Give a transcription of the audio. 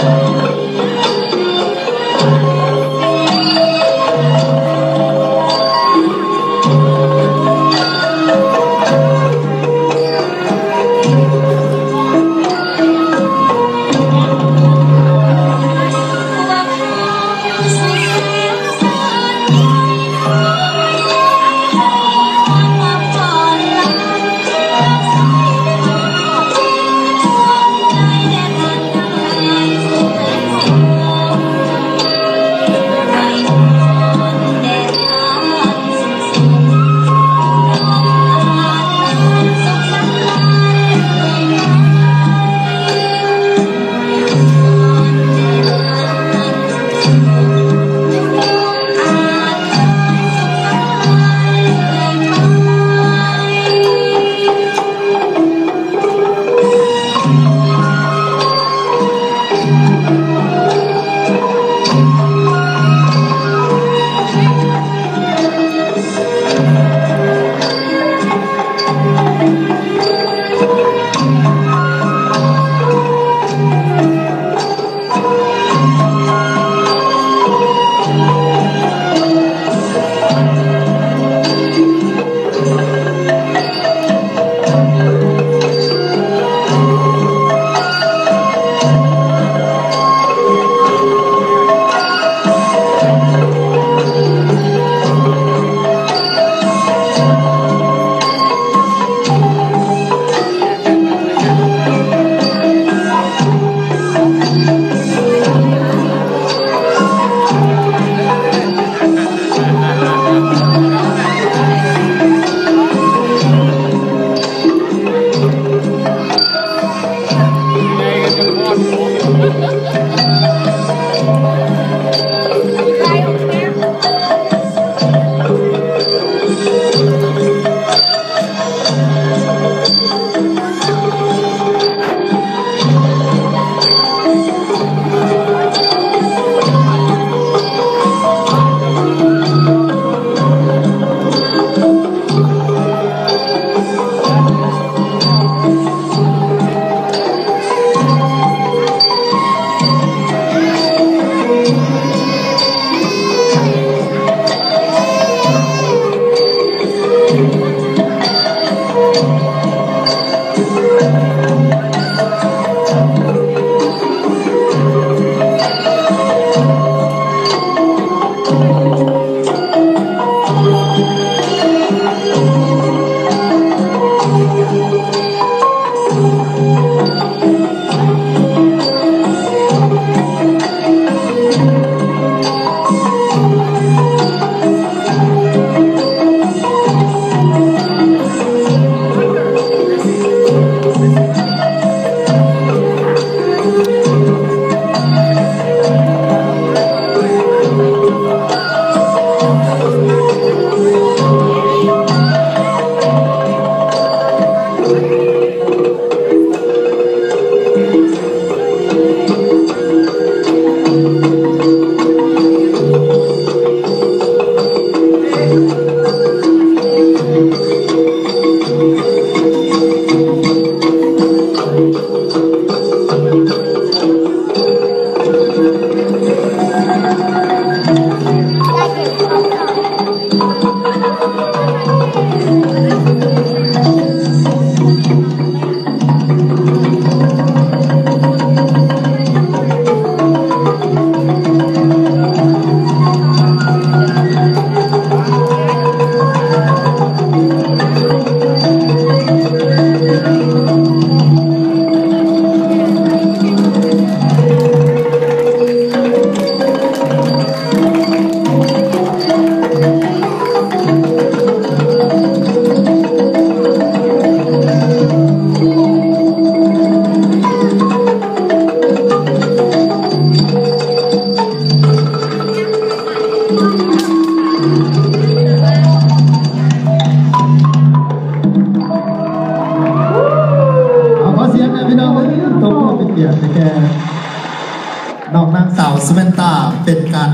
Oh, พี่น้องเอ้ยต้องพูดเป็นเกียรติแกน้องนางสาวสเวนตาเป็นการ